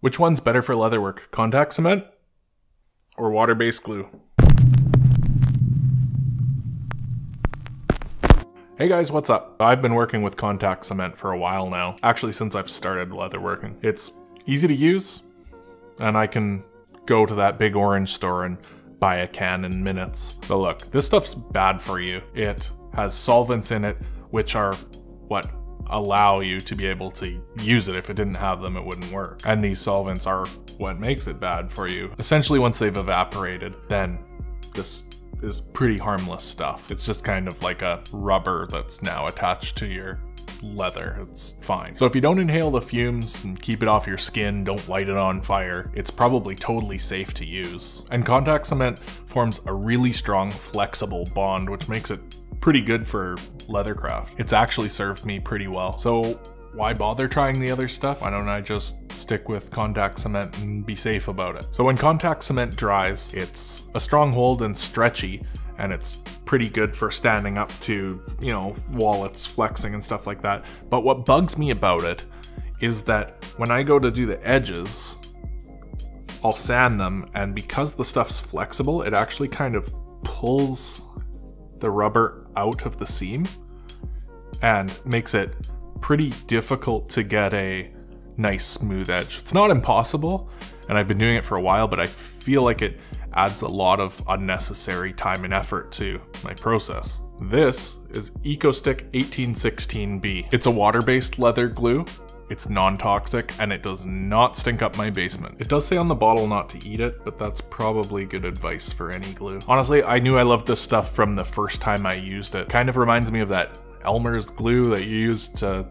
Which one's better for leatherwork, contact cement or water-based glue? Hey guys, what's up? I've been working with contact cement for a while now, actually since I've started leatherworking. It's easy to use, and I can go to that big orange store and buy a can in minutes. So look, this stuff's bad for you. It has solvents in it, which are what allow you to be able to use it. If it didn't have them, it wouldn't work. And these solvents are what makes it bad for you. Essentially, once they've evaporated, then this is pretty harmless stuff. It's just kind of like a rubber that's now attached to your leather. It's fine. So if you don't inhale the fumes and keep it off your skin, don't light it on fire, it's probably totally safe to use. And contact cement forms a really strong, flexible bond, which makes it pretty good for leathercraft. It's actually served me pretty well. So why bother trying the other stuff? Why don't I just stick with contact cement and be safe about it? So when contact cement dries, it's a strong hold and stretchy, and it's pretty good for standing up to, you know, wallets, flexing and stuff like that. But what bugs me about it is that when I go to do the edges, I'll sand them, and because the stuff's flexible, it actually kind of pulls the rubber out of the seam and makes it pretty difficult to get a nice smooth edge. It's not impossible, and I've been doing it for a while, but I feel like it adds a lot of unnecessary time and effort to my process. This is EcoStick 1816B. It's a water-based leather glue. It's non-toxic and it does not stink up my basement. It does say on the bottle not to eat it, but that's probably good advice for any glue. Honestly, I knew I loved this stuff from the first time I used it. Kind of reminds me of that Elmer's glue that you used to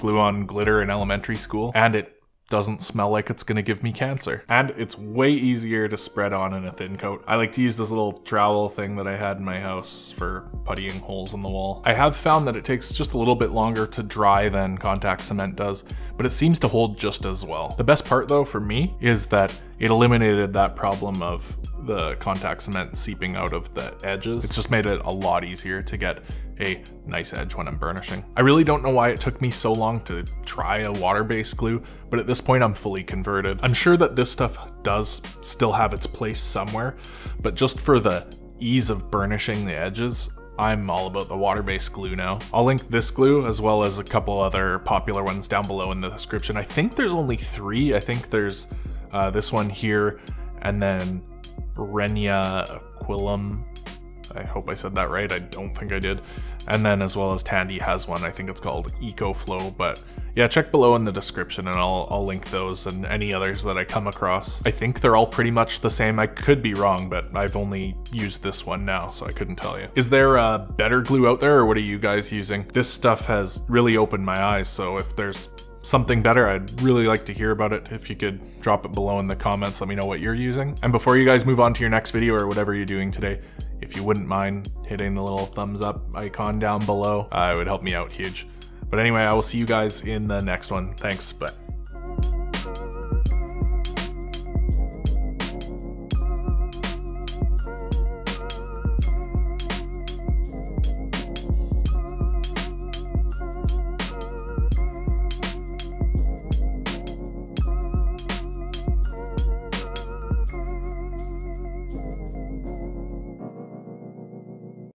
glue on glitter in elementary school, and it doesn't smell like it's gonna give me cancer. And it's way easier to spread on in a thin coat. I like to use this little trowel thing that I had in my house for puttying holes in the wall. I have found that it takes just a little bit longer to dry than contact cement does, but it seems to hold just as well. The best part though for me is that it eliminated that problem of the contact cement seeping out of the edges. It's just made it a lot easier to get a nice edge when I'm burnishing. I really don't know why it took me so long to try a water-based glue, but at this point I'm fully converted. I'm sure that this stuff does still have its place somewhere, but just for the ease of burnishing the edges, I'm all about the water-based glue now. I'll link this glue as well as a couple other popular ones down below in the description. I think there's only three. I think there's uh, this one here and then Renia Aquilum. I hope I said that right. I don't think I did. And then as well as Tandy has one. I think it's called EcoFlow. But yeah, check below in the description and I'll, I'll link those and any others that I come across. I think they're all pretty much the same. I could be wrong, but I've only used this one now, so I couldn't tell you. Is there a better glue out there or what are you guys using? This stuff has really opened my eyes, so if there's something better, I'd really like to hear about it. If you could drop it below in the comments, let me know what you're using. And before you guys move on to your next video or whatever you're doing today, if you wouldn't mind hitting the little thumbs up icon down below, uh, it would help me out huge. But anyway, I will see you guys in the next one. Thanks, bye.